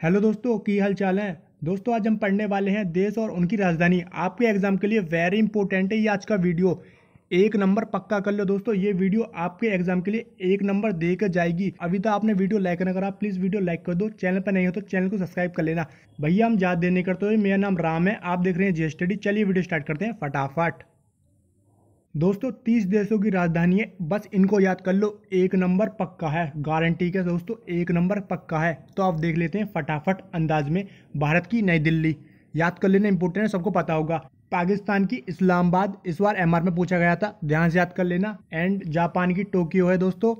Hello दोस्तों, की हाल चाल है? दोस्तों, आज हम पढ़ने वाले हैं देश और उनकी राजधानी। आपके एग्ज़ाम के लिए वेरी इंपॉर्टेंट है ये आज का वीडियो। एक नंबर पक्का कर लो दोस्तों, ये वीडियो आपके एग्ज़ाम के लिए एक नंबर देकर जाएगी। अभी तक आपने वीडियो लाइक करना करा प्लीज़ वीडियो लाइक कर दो। चैनल पर नहीं हो तो चैनल को सब्सक्राइब कर लेना। भैया, हम याद देने करते हुए, मेरा नाम राम है, आप देख रहे हैं जी स्टडी चलिए वीडियो स्टार्ट करते हैं फटाफट। दोस्तों, तीस देशों की राजधानी है। बस इनको याद कर लो, एक नंबर पक्का है। गारंटी का दोस्तों, एक नंबर पक्का है। तो आप देख लेते हैं फटाफट अंदाज में भारत की नई दिल्ली। याद कर लेना इंपोर्टेंट है, सबको पता होगा। पाकिस्तान की इस्लामाबाद, इस बार एमआर में पूछा गया था। ध्यान से याद कर लेना। एंड जापान की टोक्यो है दोस्तों।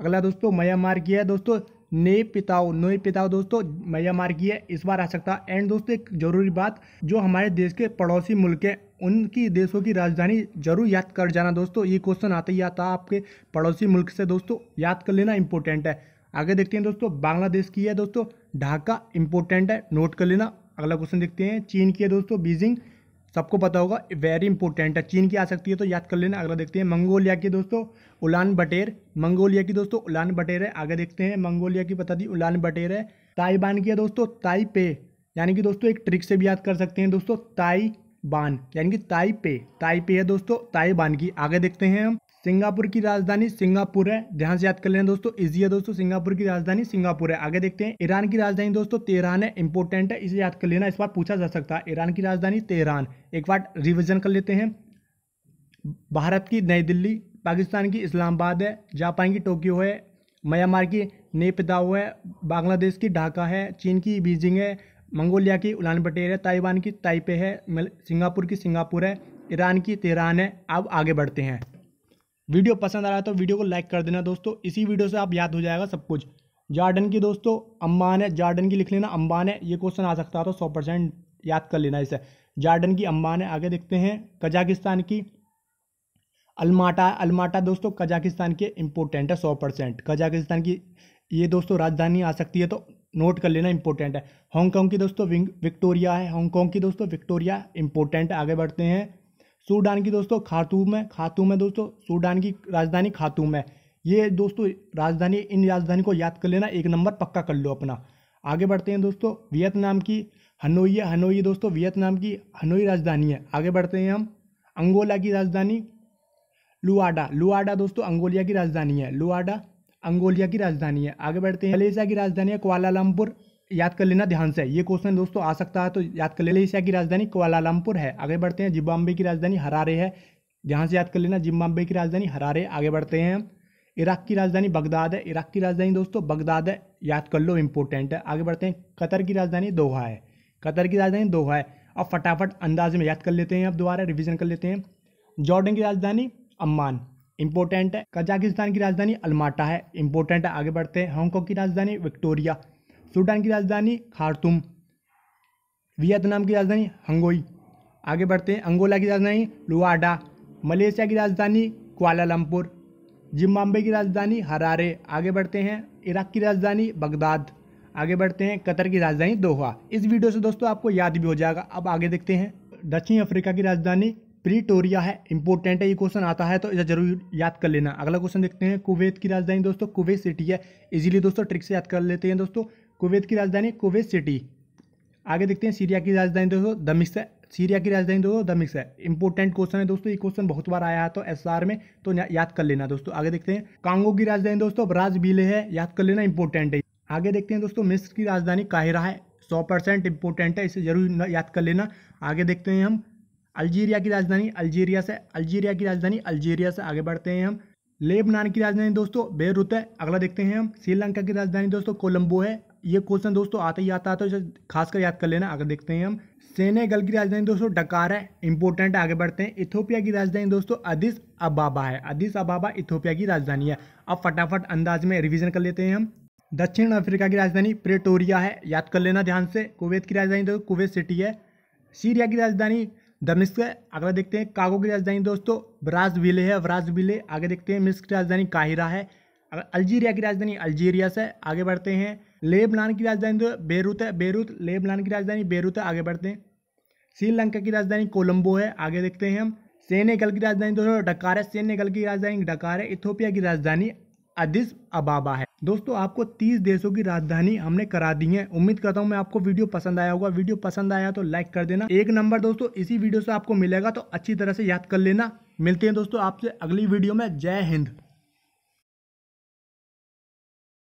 अगला दोस्तों, म्यांमार की है दोस्तों। ने पिताओ, नोए पिताओ दोस्तों, म्यांमार की है। इस बार आ सकता। है एंड दोस्तों, एक ज़रूरी बात, जो हमारे देश के पड़ोसी मुल्क है उनकी देशों की राजधानी ज़रूर याद कर जाना दोस्तों। ये क्वेश्चन आता ही आता आपके पड़ोसी मुल्क से दोस्तों। याद कर लेना इंपॉर्टेंट है। आगे देखते हैं दोस्तों, बांग्लादेश की है दोस्तों। ढाका इंपॉर्टेंट है। नोट कर लेना। अगला क्वेश्चन देखते हैं। चीन की है दोस्तों। बीजिंग, सबको पता होगा वेरी इंपॉर्टेंट है। चीन की आ सकती है तो याद कर लेना। अगला देखते हैं। मंगोलिया की दोस्तों, उलान बटेर। मंगोलिया की दोस्तों, उलान बटेर है। आगे देखते हैं। मंगोलिया की पता दी उलान बटेर है। ताइबान की है दोस्तों ताई पे यानी कि दोस्तों, एक ट्रिक से भी याद कर सकते हैं दोस्तों। ताई बान, यानी कि ताई पे ताई पे है दोस्तों ताइबान की। आगे देखते हैं हम। सिंगापुर की राजधानी सिंगापुर है। ध्यान से याद कर लेना दोस्तों इजी है दोस्तों, सिंगापुर की राजधानी सिंगापुर है। आगे देखते हैं। ईरान की राजधानी दोस्तों, तेहरान है। इंपोर्टेंट है, इसे याद कर लेना, इस बार पूछा जा सकता है। ईरान की राजधानी तेहरान। एक बार रिविजन कर लेते हैं। भारत की नई दिल्ली, पाकिस्तान की इस्लामाबाद है। जापान की टोक्यो है। म्यांमार की नेपदाओ है। बांग्लादेश की ढाका है। चीन की बीजिंग है। मंगोलिया की उलान बटेर है, ताइवान की ताइपे है सिंगापुर की सिंगापुर है, ईरान की तेहरान है, अब आगे बढ़ते हैं। वीडियो पसंद आ रहा है तो वीडियो को लाइक कर देना दोस्तों, इसी वीडियो से आप याद हो जाएगा सब कुछ। जार्डन की दोस्तों अम्बान है, जार्डन की लिख लेना अम्बान है, ये क्वेश्चन आ सकता है तो सौ परसेंट याद कर लेना इसे। जार्डन की अम्बान है, आगे देखते हैं, कजाकिस्तान की अलमाटा अलमाटा दोस्तों, कजाकिस्तान के इम्पोर्टेंट है, सौ परसेंट। कजाकिस्तान की ये दोस्तों राजधानी आ सकती है तो नोट कर लेना इंपॉर्टेंट है। हांगकांग की दोस्तों विंग विक्टोरिया है। हांगकांग की दोस्तों विक्टोरिया इंपॉर्टेंट आगे बढ़ते हैं। सूडान की दोस्तों खातूम है। खातूम है दोस्तों। सूडान की राजधानी खातूम है। ये दोस्तों राजधानी, इन राजधानी को याद कर लेना। एक नंबर पक्का कर लो अपना। आगे बढ़ते हैं दोस्तों वियतनाम की। हनोई है। हनोई दोस्तों वियतनाम की हनोई राजधानी है। आगे बढ़ते हैं हम। अंगोला की राजधानी लुआडा लुआडा दोस्तों अंगोलिया की राजधानी है। लुआडा अंगोलिया की राजधानी है आगे बढ़ते हैं मलेशिया की राजधानी है कोलालमपुर याद कर लेना ध्यान से ये क्वेश्चन दोस्तों आ सकता है तो याद कर लेना मलेशिया की राजधानी कोलालमपुर है आगे बढ़ते हैं जिम्बाब्वे की राजधानी हरारे है ध्यान से याद कर लेना जिम्बाब्वे की राजधानी हरारे आगे बढ़ते हैं इराक की राजधानी बगदाद है इराक की राजधानी दोस्तों बगदाद है याद कर लो इंपॉर्टेंट है आगे बढ़ते हैं कतर की राजधानी दोहा है कतर की राजधानी दोहा है अब फटाफट अंदाज में याद कर लेते हैं अब दोबारा रिविजन कर लेते हैं जॉर्डन की राजधानी अम्मान इंपॉर्टेंट है कजाकिस्तान की राजधानी अलमाटा है इंपॉर्टेंट है आगे बढ़ते हैं हांगकॉन्ग की राजधानी विक्टोरिया सूडान की राजधानी खारतुम वियतनाम की राजधानी हंगोई आगे बढ़ते हैं अंगोला की राजधानी लुआडा मलेशिया की राजधानी कुआलालंपुर जिम्बाब्वे की राजधानी हरारे आगे बढ़ते हैं इराक की राजधानी बगदाद आगे बढ़ते हैं कतर की राजधानी दोहा इस वीडियो से दोस्तों आपको याद भी हो जाएगा अब आगे देखते हैं दक्षिण अफ्रीका की राजधानी प्रीटोरिया है इंपॉर्टेंट है, ये क्वेश्चन आता है तो इसे ज़रूर याद कर लेना। अगला क्वेश्चन देखते हैं, कुवैत की राजधानी दोस्तों, कुवैत सिटी है। इजीली दोस्तों ट्रिक से याद कर लेते हैं दोस्तों। कुवैत की राजधानी, कुवैत सिटी आगे देखते हैं, सीरिया की राजधानी दोस्तों दमिक्स है। सीरिया की राजधानी दोस्तों दमिक्स है। इंपॉर्टेंट क्वेश्चन है दोस्तों, ये क्वेश्चन बहुत बार आया है तो एसआर में तो याद कर लेना दोस्तों। आगे देखते हैं, कांगो की राजधानी दोस्तों ब्राज बिले है, याद कर लेना इंपॉर्टेंट है। आगे देखते हैं दोस्तों, मिस्र की राजधानी काहिरा है। सौ परसेंट इंपॉर्टेंट है, इसे ज़रूर याद कर लेना। आगे देखते हैं हम अल्जीरिया की राजधानी अल्जीरिया से अल्जीरिया की राजधानी अल्जीरिया से आगे बढ़ते हैं हम लेबनान की राजधानी दोस्तों बेरुत है अगला देखते हैं हम श्रीलंका की राजधानी दोस्तों कोलंबो है ये क्वेश्चन दोस्तों आता ही आता है तो खासकर याद कर लेना आगे देखते हैं हम सेनेगल की राजधानी दोस्तों डकार है इंपॉर्टेंट आगे बढ़ते हैं इथोपिया की राजधानी दोस्तों अदिस अबाबा है अदिस अबाबा इथोपिया की राजधानी है अब फटाफट अंदाज में रिविजन कर लेते हैं हम दक्षिण अफ्रीका की राजधानी प्रेटोरिया है याद कर लेना ध्यान से कुवैत की राजधानी दोस्तों कुवैत सिटी है सीरिया की राजधानी दमिश्क अगला देखते हैं, कागो की राजधानी दोस्तों ब्राज विले है। ब्राज विले आगे देखते हैं, मिस्र की राजधानी काहिरा है। अल्जीरिया की राजधानी अल्जीरिया से आगे बढ़ते हैं। लेबनान की राजधानी तो बेरूत है, बेरूत, लेबनान की राजधानी बेरूत है, आगे बढ़ते हैं। श्रीलंका की राजधानी कोलंबो है, आगे देखते हैं हम। सेनेगल की राजधानी दोस्तों, डकार है। सेनेगल की राजधानी डकार है। इथोपिया की राजधानी अदिस अबाबा है। दोस्तों, आपको 30 देशों की राजधानी हमने करा दी है। उम्मीद करता हूँ मैं आपको वीडियो पसंद आया होगा। वीडियो पसंद आया तो लाइक कर देना। एक नंबर दोस्तों, इसी वीडियो से आपको मिलेगा तो अच्छी तरह से याद कर लेना। मिलते हैं दोस्तों आपसे अगली वीडियो में। जय हिंद।